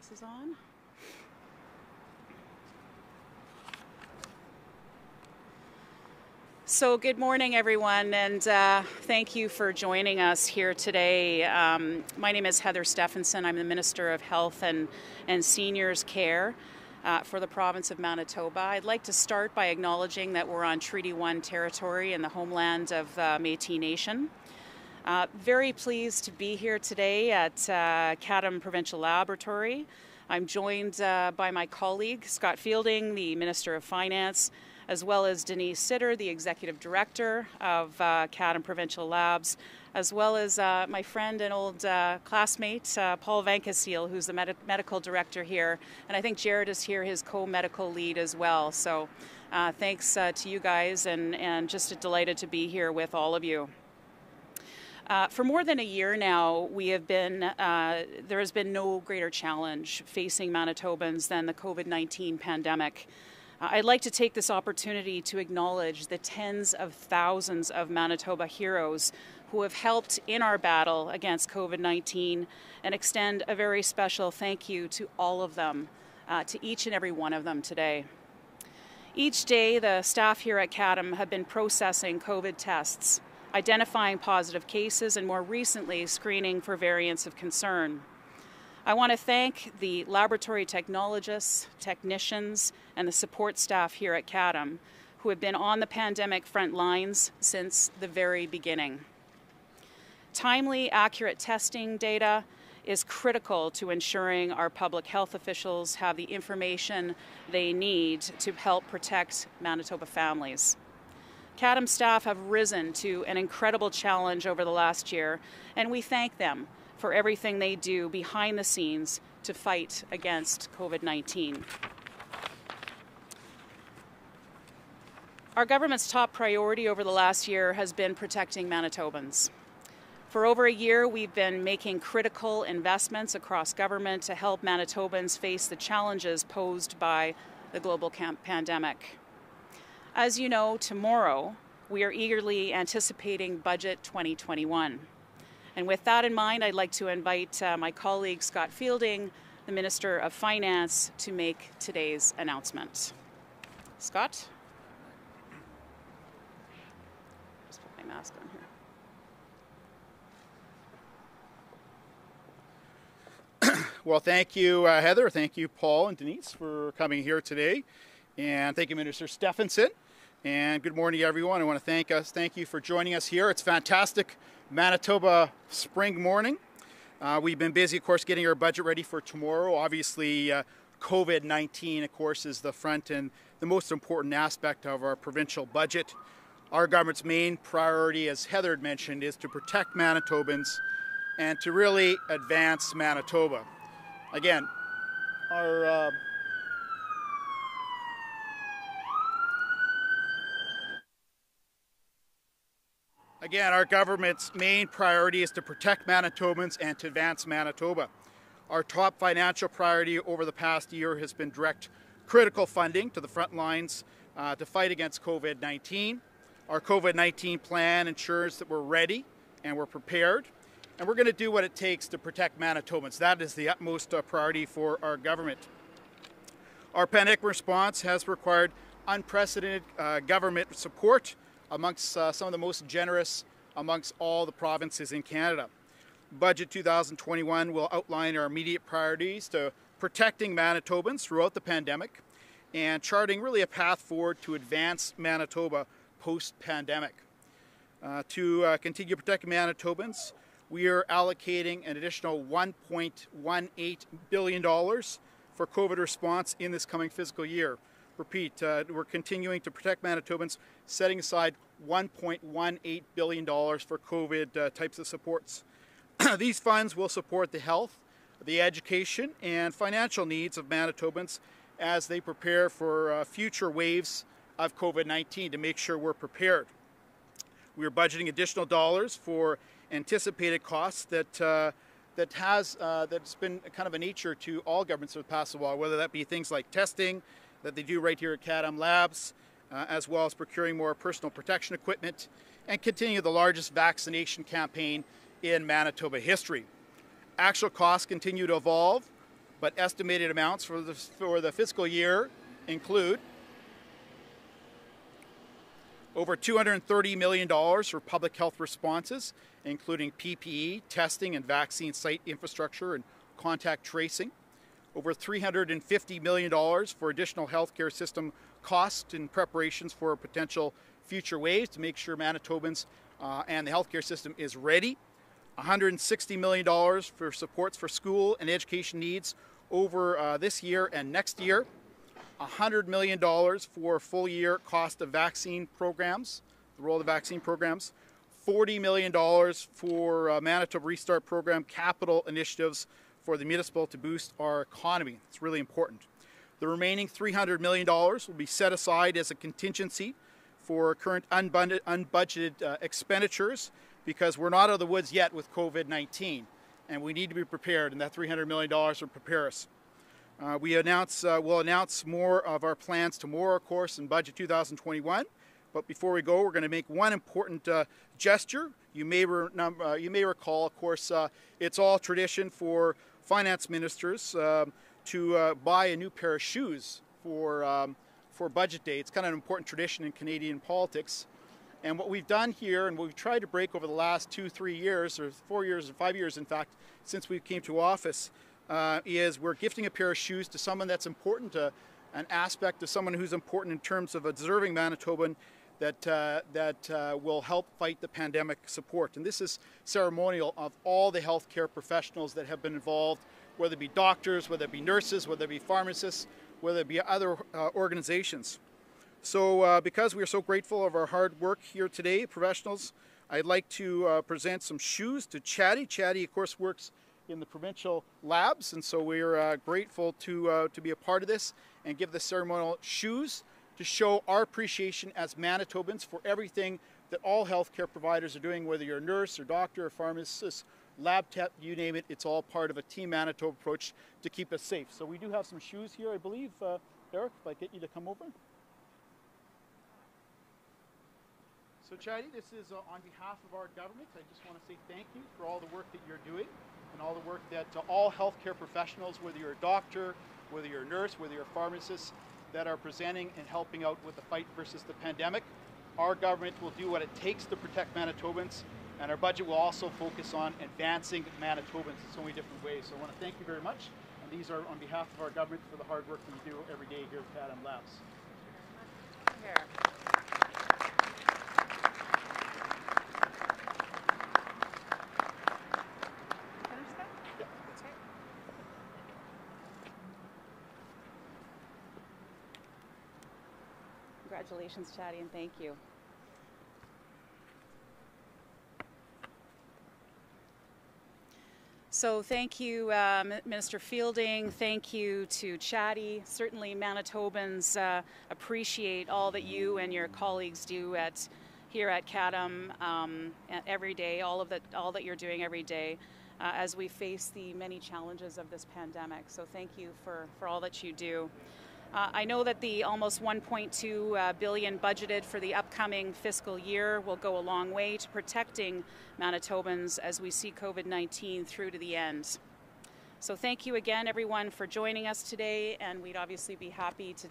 glasses on. So, good morning, everyone, and uh, thank you for joining us here today. Um, my name is Heather Stefanson. I'm the Minister of Health and, and Seniors Care uh, for the province of Manitoba. I'd like to start by acknowledging that we're on Treaty 1 territory in the homeland of uh, Metis Nation. Uh, very pleased to be here today at uh, Provincial Laboratory. I'm joined uh, by my colleague, Scott Fielding, the Minister of Finance, as well as Denise Sitter, the Executive Director of uh, Provincial Labs, as well as uh, my friend and old uh, classmate, uh, Paul Van Caeseele, who's the med- Medical Director here. And I think Jared is here, his co-medical lead as well. So uh, thanks to you guys and, and just delighted to be here with all of you. Uh, for more than a year now, we have been, uh, there has been no greater challenge facing Manitobans than the COVID 19 pandemic. Uh, I'd like to take this opportunity to acknowledge the tens of thousands of Manitoba heroes who have helped in our battle against COVID 19 and extend a very special thank you to all of them, uh, to each and every one of them today. Each day, the staff here at Cadham have been processing COVID tests, identifying positive cases, and more recently, screening for variants of concern. I want to thank the laboratory technologists, technicians, and the support staff here at Cadham who have been on the pandemic front lines since the very beginning. Timely, accurate testing data is critical to ensuring our public health officials have the information they need to help protect Manitoba families. Cadham staff have risen to an incredible challenge over the last year, and we thank them for everything they do behind the scenes to fight against COVID 19. Our government's top priority over the last year has been protecting Manitobans. For over a year, we've been making critical investments across government to help Manitobans face the challenges posed by the global pandemic. As you know, tomorrow we are eagerly anticipating Budget 2021. And with that in mind, I'd like to invite uh, my colleague Scott Fielding, the Minister of Finance, to make today's announcement. Scott? Just put my mask on here. well, thank you, uh, Heather. Thank you, Paul and Denise, for coming here today. And thank you, Minister Stefanson. And good morning, everyone. I want to thank us. Thank you for joining us here. It's fantastic Manitoba spring morning. Uh, we've been busy, of course, getting our budget ready for tomorrow. Obviously, uh, COVID 19, of course, is the front and the most important aspect of our provincial budget. Our government's main priority, as Heather had mentioned, is to protect Manitobans and to really advance Manitoba. Again, our uh, Again, our government's main priority is to protect Manitobans and to advance Manitoba. Our top financial priority over the past year has been direct critical funding to the front lines uh, to fight against COVID 19. Our COVID 19 plan ensures that we're ready and we're prepared, and we're going to do what it takes to protect Manitobans. That is the utmost uh, priority for our government. Our pandemic response has required unprecedented uh, government support amongst uh, some of the most generous amongst all the provinces in Canada. Budget 2021 will outline our immediate priorities to protecting Manitobans throughout the pandemic and charting really a path forward to advance Manitoba post-pandemic. Uh, to uh, continue protecting Manitobans, we are allocating an additional $1.18 billion for COVID response in this coming fiscal year repeat, uh, we're continuing to protect Manitobans, setting aside $1.18 billion for COVID uh, types of supports. These funds will support the health, the education, and financial needs of Manitobans as they prepare for uh, future waves of COVID 19 to make sure we're prepared. We are budgeting additional dollars for anticipated costs that uh, that has uh, that's been kind of a nature to all governments of while, whether that be things like testing, that they do right here at Cadham Labs, uh, as well as procuring more personal protection equipment and continue the largest vaccination campaign in Manitoba history. Actual costs continue to evolve, but estimated amounts for the, for the fiscal year include over $230 million for public health responses, including PPE, testing, and vaccine site infrastructure and contact tracing. Over $350 million for additional healthcare system costs in preparations for potential future waves to make sure Manitobans uh, and the healthcare system is ready. $160 million for supports for school and education needs over uh, this year and next year. $100 million for full year cost of vaccine programs, the role of the vaccine programs, $40 million for uh, Manitoba Restart Program capital initiatives for the municipal to boost our economy. It's really important. The remaining $300 million will be set aside as a contingency for current unbudgeted, unbudgeted uh, expenditures because we're not out of the woods yet with COVID 19 and we need to be prepared, and that $300 million will prepare us. Uh, we announce, uh, will announce more of our plans tomorrow, of course, in Budget 2021. But before we go, we're going to make one important uh, gesture. You may, uh, you may recall, of course, uh, it's all tradition for finance ministers um, to uh, buy a new pair of shoes for, um, for Budget Day. It's kind of an important tradition in Canadian politics. And what we've done here, and what we've tried to break over the last two, three years, or four years, or five years, in fact, since we came to office, uh, is we're gifting a pair of shoes to someone that's important, to an aspect of someone who's important in terms of a deserving Manitoban that, uh, that uh, will help fight the pandemic support. And this is ceremonial of all the healthcare professionals that have been involved, whether it be doctors, whether it be nurses, whether it be pharmacists, whether it be other uh, organizations. So uh, because we are so grateful of our hard work here today, professionals, I'd like to uh, present some shoes to Chatty. Chatty, of course, works in the provincial labs, and so we're uh, grateful to, to be a part of this and give the ceremonial shoes to show our appreciation as Manitobans for everything that all healthcare providers are doing, whether you're a nurse or doctor or pharmacist, lab tech, you name it, it's all part of a Team Manitoba approach to keep us safe. So we do have some shoes here, I believe. Uh, Eric, if I get you to come over. So Chatty, this is uh, on behalf of our government. I just want to say thank you for all the work that you're doing and all the work that uh, all healthcare professionals, whether you're a doctor, whether you're a nurse, whether you're a pharmacist, that are presenting and helping out with the fight versus the pandemic. Our government will do what it takes to protect Manitobans, and our budget will also focus on advancing Manitobans in so many different ways. So I want to thank you very much, and these are on behalf of our government for the hard work that you do every day here at Cadham Labs. Here. Congratulations, Chatty, and thank you. So thank you, uh, Minister Fielding. Thank you to Chatty. Certainly, Manitobans uh, appreciate all that you and your colleagues do at here at Cadham um, every day. All of that, all that you're doing every day. Uh, as we face the many challenges of this pandemic. So thank you for, for all that you do. Uh, I know that the almost 1.2 uh, billion budgeted for the upcoming fiscal year will go a long way to protecting Manitobans as we see COVID-19 through to the end. So thank you again, everyone, for joining us today, and we'd obviously be happy to